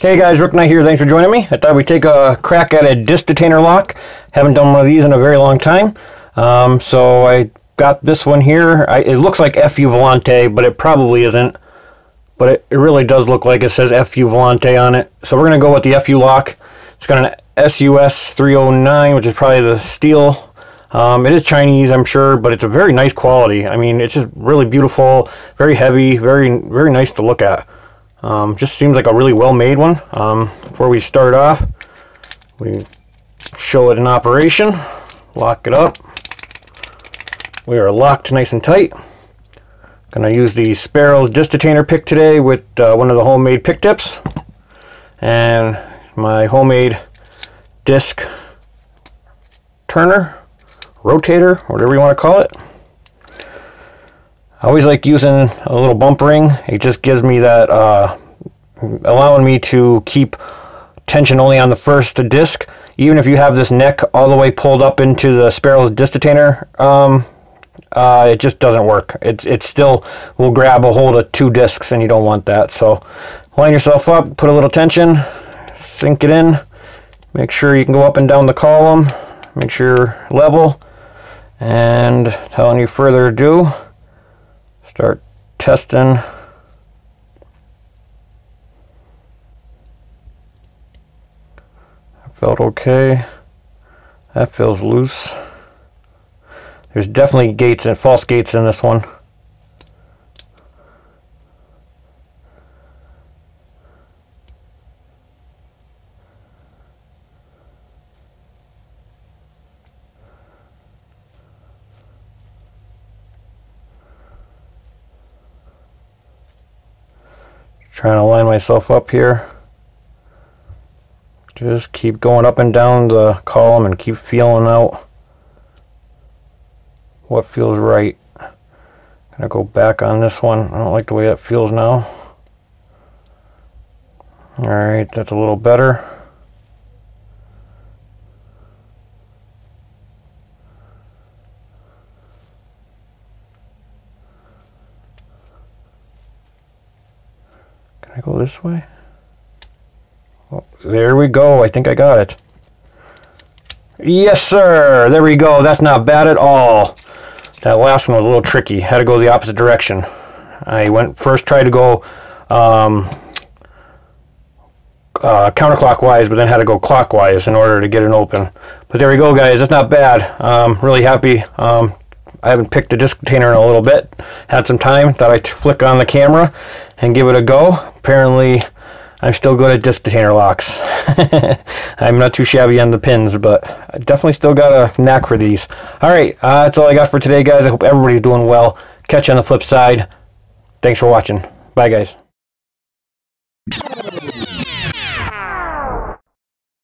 Hey guys, Rook Knight here. Thanks for joining me. I thought we'd take a crack at a disc detainer lock. Haven't done one of these in a very long time. Um, so I got this one here. I, it looks like FU Volante, but it probably isn't. But it, it really does look like it says FU Volante on it. So we're going to go with the FU lock. It's got an SUS 309, which is probably the steel. Um, it is Chinese, I'm sure, but it's a very nice quality. I mean, it's just really beautiful, very heavy, very, very nice to look at. Um, just seems like a really well-made one. Um, before we start off, we show it in operation, lock it up. We are locked nice and tight. Gonna use the Sparrows disc detainer pick today with uh, one of the homemade pick tips and my homemade disc turner, rotator, whatever you want to call it. I always like using a little bump ring. It just gives me that, uh, allowing me to keep tension only on the first disc. Even if you have this neck all the way pulled up into the Sparrow's disc detainer, um, uh, it just doesn't work. It, it still will grab a hold of two discs and you don't want that. So line yourself up, put a little tension, sink it in, make sure you can go up and down the column, make sure you're level, and telling you further ado, start testing. Felt okay. That feels loose. There's definitely gates and false gates in this one trying to line myself up here. Just keep going up and down the column and keep feeling out what feels right. Gonna go back on this one. I don't like the way that feels now. Alright that's a little better Can I go this way? Oh, there we go. I think I got it. Yes, sir. There we go. That's not bad at all. That last one was a little tricky. Had to go the opposite direction. I went first tried to go um, uh, counterclockwise, but then had to go clockwise in order to get it open. But there we go, guys. That's not bad. Um, really happy. Um, I haven't picked a disc detainer in a little bit. Had some time. Thought I'd flick on the camera and give it a go. Apparently, I'm still good at disc detainer locks. I'm not too shabby on the pins, but I definitely still got a knack for these. Alright, uh, that's all I got for today, guys. I hope everybody's doing well. Catch you on the flip side. Thanks for watching. Bye, guys.